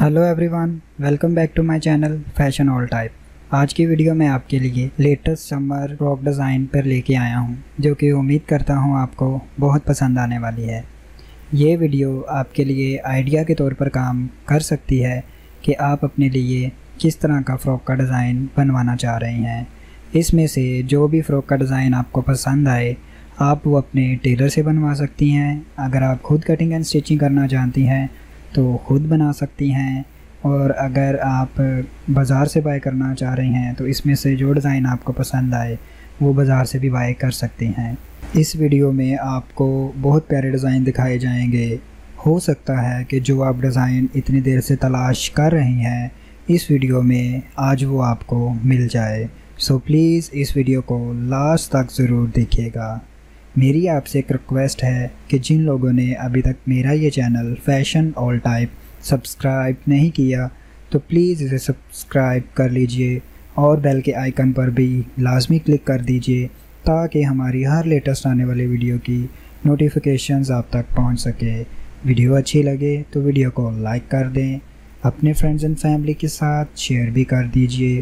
Hello everyone welcome back to my channel fashion all type आज की video में आपके लिए लेटेस्ट समर फ्रॉक डिज़ाइन पर लेके आया हूँ, जो कि उम्मीद करता हूँ आपको बहुत पसंद आने वाली है। ये वीडियो आपके लिए आइडिया के तौर पर काम कर सकती है कि आप अपने लिए किस तरह का फ़्रॉक का डिज़ाइन बनवाना चाह रहे हैं। इसमें से जो भी फ़्रॉक का डिज़ाइन आपको पसंद आए, आप वो अपने टेलर से बनवा सकती हैं। अगर आप खुद कटिंग एंड स्टिचिंग करना चाहती हैं तो खुद बना सकती हैं। और अगर आप बाज़ार से बाय करना चाह रही हैं तो इसमें से जो डिज़ाइन आपको पसंद आए, वो बाज़ार से भी बाय कर सकती हैं। इस वीडियो में आपको बहुत प्यारे डिज़ाइन दिखाए जाएँगे। हो सकता है कि जो आप डिज़ाइन इतनी देर से तलाश कर रही हैं, इस वीडियो में आज वो आपको मिल जाए। सो प्लीज़ इस वीडियो को लास्ट तक ज़रूर देखिएगा। मेरी आपसे एक रिक्वेस्ट है कि जिन लोगों ने अभी तक मेरा ये channel fashion all type subscribe नहीं किया तो प्लीज़ इसे सब्सक्राइब कर लीजिए और बेल के आइकन पर भी लाजमी क्लिक कर दीजिए ताकि हमारी हर लेटेस्ट आने वाली वीडियो की नोटिफिकेशंस आप तक पहुँच सके। वीडियो अच्छी लगे तो वीडियो को लाइक कर दें, अपने फ्रेंड्स एंड फैमिली के साथ शेयर भी कर दीजिए।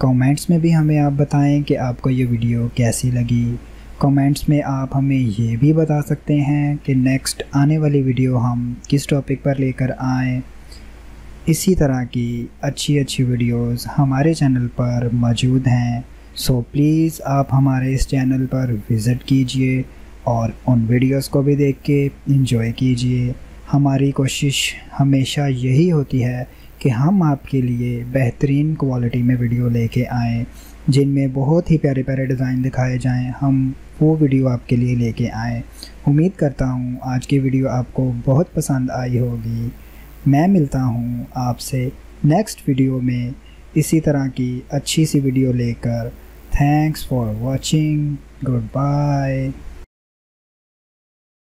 कमेंट्स में भी हमें आप बताएँ कि आपको ये वीडियो कैसी लगी। कमेंट्स में आप हमें ये भी बता सकते हैं कि नेक्स्ट आने वाली वीडियो हम किस टॉपिक पर लेकर आएँ। इसी तरह की अच्छी अच्छी वीडियोस हमारे चैनल पर मौजूद हैं। सो प्लीज़ आप हमारे इस चैनल पर विज़िट कीजिए और उन वीडियोस को भी देख के इंजॉय कीजिए। हमारी कोशिश हमेशा यही होती है कि हम आपके लिए बेहतरीन क्वालिटी में वीडियो लेके आएँ, जिनमें बहुत ही प्यारे प्यारे डिज़ाइन दिखाए जाएँ। हम वो वीडियो आपके लिए लेके आए। उम्मीद करता हूँ आज की वीडियो आपको बहुत पसंद आई होगी। मैं मिलता हूँ आपसे नेक्स्ट वीडियो में। इसी तरह की अच्छी सी वीडियो लेकर। Thanks for watching goodbye